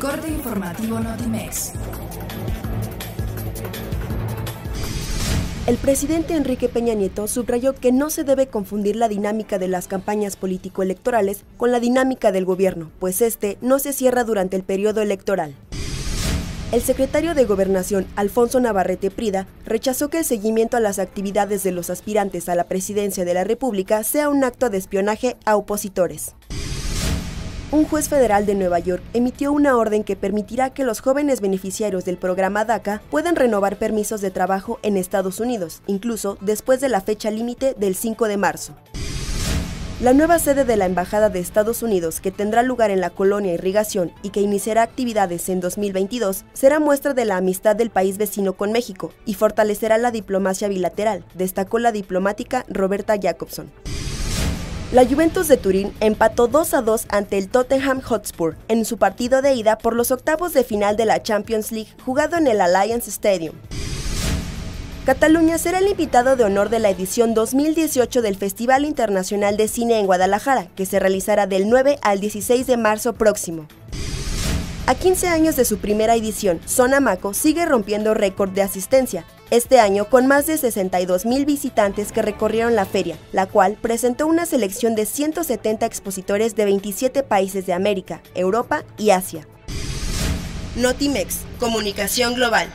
corte informativo Notimex. El presidente Enrique Peña Nieto subrayó que no se debe confundir la dinámica de las campañas político-electorales con la dinámica del gobierno, pues este no se cierra durante el periodo electoral. El secretario de Gobernación, Alfonso Navarrete Prida, rechazó que el seguimiento a las actividades de los aspirantes a la presidencia de la República sea un acto de espionaje a opositores. Un juez federal de Nueva York emitió una orden que permitirá que los jóvenes beneficiarios del programa DACA puedan renovar permisos de trabajo en Estados Unidos, incluso después de la fecha límite del 5 de marzo. La nueva sede de la Embajada de Estados Unidos, que tendrá lugar en la colonia Irrigación y que iniciará actividades en 2022, será muestra de la amistad del país vecino con México y fortalecerá la diplomacia bilateral, destacó la diplomática Roberta Jacobson. La Juventus de Turín empató 2 a 2 ante el Tottenham Hotspur en su partido de ida por los octavos de final de la Champions League jugado en el Allianz Stadium. Cataluña será el invitado de honor de la edición 2018 del Festival Internacional de Cine en Guadalajara, que se realizará del 9 al 16 de marzo próximo. A 15 años de su primera edición, Sonamaco sigue rompiendo récord de asistencia, este año con más de 62 mil visitantes que recorrieron la feria, la cual presentó una selección de 170 expositores de 27 países de América, Europa y Asia. Notimex, Comunicación Global.